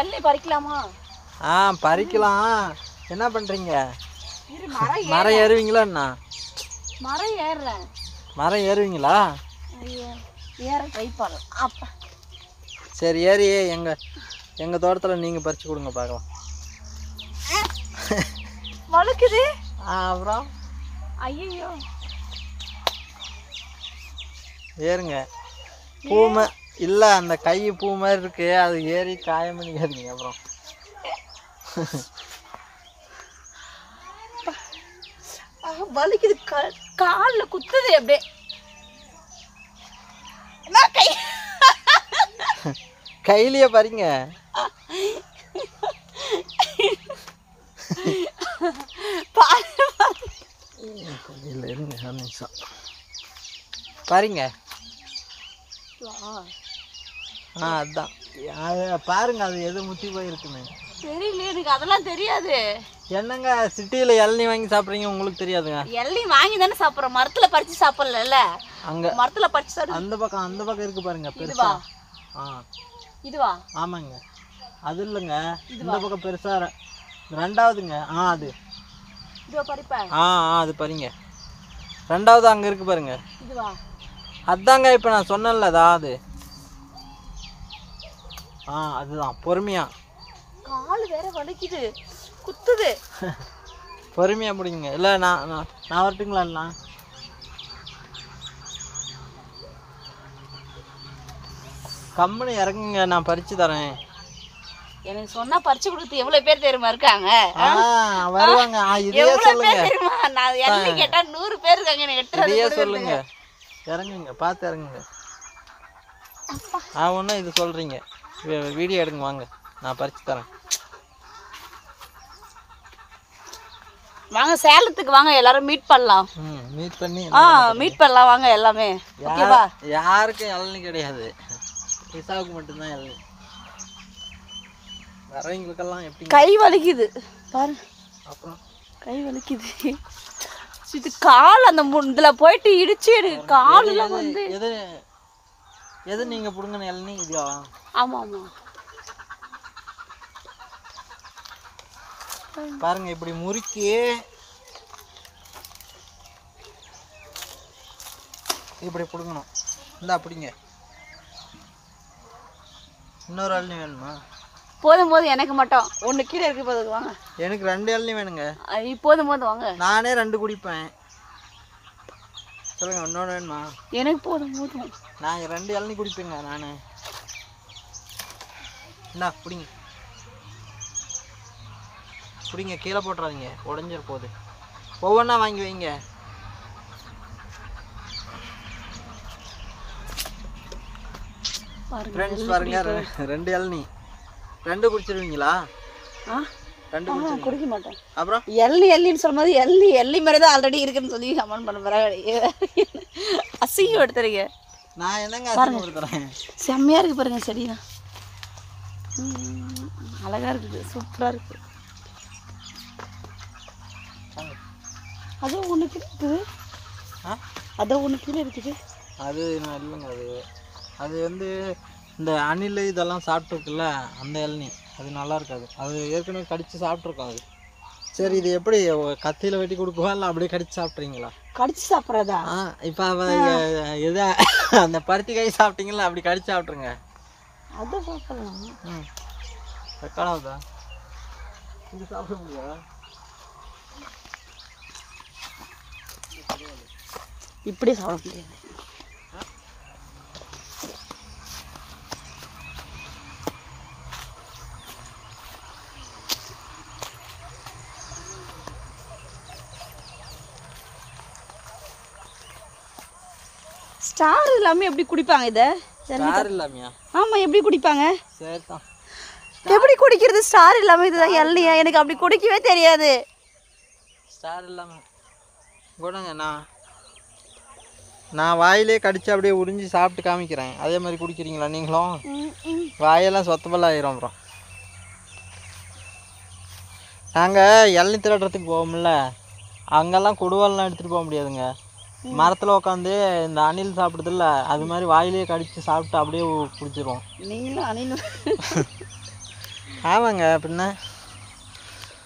எள்ளி பறிக்கலாமா? ஆ பறிக்கலாம். என்ன பண்ணுறீங்க மரம் ஏறுவீங்களா என்ன? மரம் ஏறுறேன் மரம் ஏறுவீங்களா? ஏற ட்ரை பண்ணலாம் அப்பா. சரி ஏறி எங்கள் எங்கள் தோட்டத்தில் நீங்கள் பறித்து கொடுங்க பார்க்கலாம். வழுக்குது. அப்புறம்? ஐயோ ஏறுங்க. பூ மா இல்லை அந்த கை பூ மாதிரி இருக்கு. அது ஏறி காயம் பண்ணிக்காதீங்க அப்புறம். வலிக்குது. கால்ல குத்துது அப்படியே. கை. கையிலேயே பறிங்க. பாரு பாரு. இல்லை இருங்க ஒரு நிமிஷம். பாருங்க ஆ அதுதான் அது பாருங்க அது எது முத்தி போயிருக்குன்னு. தெரியல எனக்கு அதெல்லாம் தெரியாது. என்னங்க சிட்டியில் இளநீ வாங்கி சாப்பிட்றீங்க உங்களுக்கு தெரியாதுங்க? எள்ளி வாங்கி தானே சாப்பிட்றோம். மரத்துல பறிச்சு சாப்பிடல அங்கே மரத்துல பறிச்சு சாப்பிடு அந்த பக்கம் அந்த பக்கம் இருக்கு பாருங்க பெருசா. ஆ. இதுவா? ஆமாங்க. அது இல்லைங்க. இந்த பக்கம் பெருசா ரெ- ரெண்டாவதுங்க. ஆ அது. ஆ ஆ அது பாருங்க ரெண்டாவது அங்கே இருக்கு பாருங்க. இதுவா? அதாங்க இப்போ நான் சொன்னேன்ல அதா. ஆ அதுதான் பொறுமையா. கால் வேற வலிக்குது. குத்துது. பொறுமையா பிடிங்க இல்லை நான் நான் வரட்டுங்களா இல்லைண்ணா கம்முன்னு இறங்குங்க நான் பறிச்சு தரேன். எனக்கு சொன்னா பறிச்சு கொடுத்து எவ்வளவு பேர் தெரியுமா இருக்காங்க? வருவாங்க. நான் கேட்டா நூறு பேர் இருக்காங்க எனக்கு சொல்லுங்க. இறங்குங்க பார்த்து இறங்குங்க. ஆ ஒன்றும் இது சொல்கிறீங்க வீடியோ எடுங்க வாங்க. நான் பறிச்சு தரேன். வாங்க சேலத்துக்கு வாங்க எல்லாரும் மீட் பண்ணலாம். மீட் பண்ணி ஆ மீட் பண்ணலாம் வாங்க எல்லாமே. ஓகேவா யார் யாருக்கும் இளநீ கிடையாது. இசாவுக்கு மட்டும்தான் இளநீ. வரவங்களுக்கெல்லாம் எப்படி கை வலிக்குது. பாரு. அப்புறம்? கை வலிக்குது. இது கால் அந்த இதுல போயிட்டு இடிச்சு எனக்கு காலெல்லாம் வந்து எது எது நீங்கள் பிடுங்கின இளநீ இதுவா ஆமா ஆமா. பாருங்க இப்படி முறுக்கி இப்படி பிடுங்கணும். இந்தா பிடிங்க. இன்னொரு இளநீ வேணுமா? போதும் போதும் எனக்கு மட்டும். ஒண்ணு கீழே இருக்கு போதும் வாங்க. எனக்கு ரெண்டு இளநீ வேணுங்க. போதும் போதும் வாங்க. நானே ரெண்டு குடிப்பேன். சொல்லுங்க இன்னொன்று வேணுமா? எனக்கு போதும் போதும் நான் ரெண்டு இளநீ குடிப்பேங்க நான். இந்தா பிடிங்க பிடிங்க கீழே போட்டுறாதீங்க. உடஞ்சிட போகுது ஒவ்வொன்றா வாங்கி வைங்க. பாருங்க ஃப்ரெண்ட்ஸ் பாருங்க ரெண்டு இளநீ. ரெண்டு குடிச்சிருவீங்களா ஆ ரெண்டு குடிக்க மாட்டேன். அப்புறம்? எள்ளி எள்ளின்னு சொல்லும்போது எள்ளி எள்ளி மாதிரி தான் ஆல்ரெடி இருக்குன்னு சொல்லி கமெண்ட் பண்ண போறாங்க அசிங்கம் எடுத்துறீங்க. நான் என்னங்க கொடுத்துறேன் செம்மையா இருக்கு பாருங்க செடிதான் ம், அழகா இருக்குது. சூப்பரா இருக்கு. அதோ ஒண்ணு கீழே இருக்குது. ஆ? அதோ ஒண்ணு கீழே இருக்குது. அது இல்லைங்க அது. அது வந்து இந்த அணில் இதெல்லாம் சாப்பிட்ருக்குல்ல அந்த இளநீ அது நல்லா இருக்காது. அது ஏற்கனவே கடிச்சு சாப்பிட்ருக்கோம் அது. சரி இது எப்படி கத்தியில் வெட்டி கொடுக்குவா இல்லை அப்படியே கடிச்சு சாப்பிட்றீங்களா? கடிச்சு சாப்பிட்றதா? ஆ இப்போ எதா அந்த பருத்தி காய் சாப்பிட்டீங்களா அப்படி கடிச்சு சாப்பிட்ருங்க அதை சாப்பிடலாம். ம். ரெக்கார்டாகுதா இது சாப்பிட முடியாதா இப்படி சாப்பிட முடியாது. ஸ்டார் இல்லாம எப்படி குடிப்பாங்க இதை? யார் இல்லாமையா? ஆமா எப்படி குடிப்பாங்க? சரி தான் எப்படி குடிக்கிறது? ஸ்டார் இல்லாம இதுதான் எல்லையா எனக்கு அப்படி குடிக்கவே தெரியாது. ஸ்டார் இல்லாமல் கொடுங்க நான் நான் வாயிலே கடிச்சு அப்படியே உறிஞ்சி சாப்பிட்டு காமிக்கிறேன். அதே மாதிரி குடிக்கிறீங்களா நீங்களும்? வாயெல்லாம் சொத்தபல்ல ஆயிரும் அப்புறம். நாங்கள் இளநீ திருடுறதுக்கு போவோம்ல. அங்கெல்லாம் கொடுவால்லாம் எடுத்துகிட்டு போக முடியாதுங்க. மரத்தில் உட்காந்து இந்த அணில் சாப்பிடுதுல்ல அது மாதிரி வாயிலே கடிச்சு சாப்பிட்டு அப்படியே குடிச்சிருவோம். நீங்களும் அணிலும் ஆமாங்க பின்ன?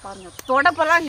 பாருங்க தொடப்பெல்லாம்